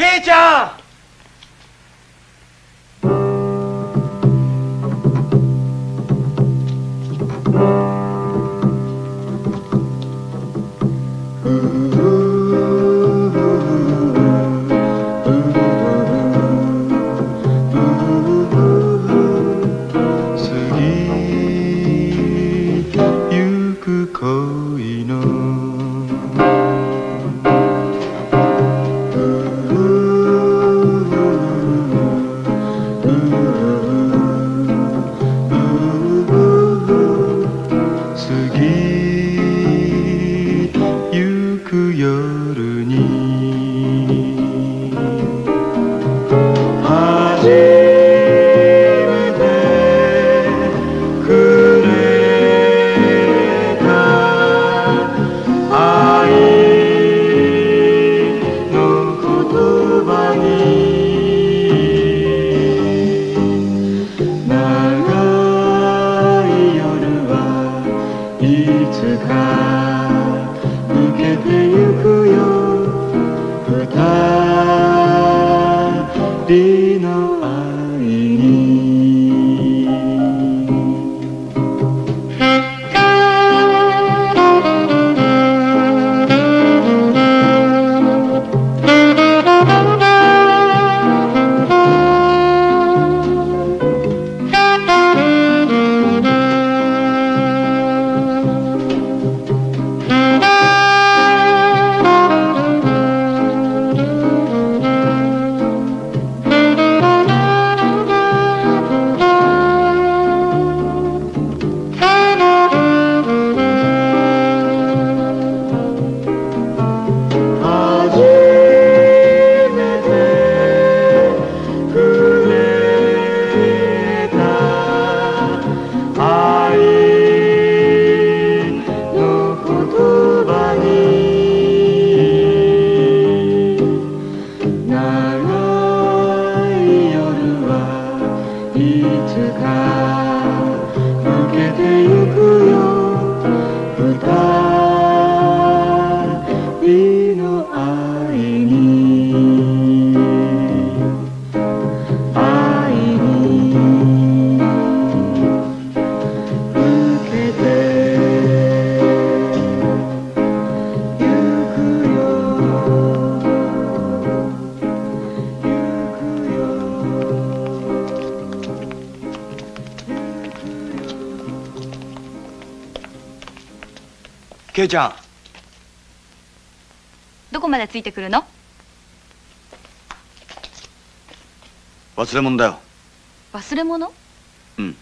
ケイちゃん過く夜に。初めてくれた愛の言葉に。長い夜はいつか二はいつか抜けてゆくよ二人ケイちゃん。どこまでついてくるの？忘れ物だよ。忘れ物？うん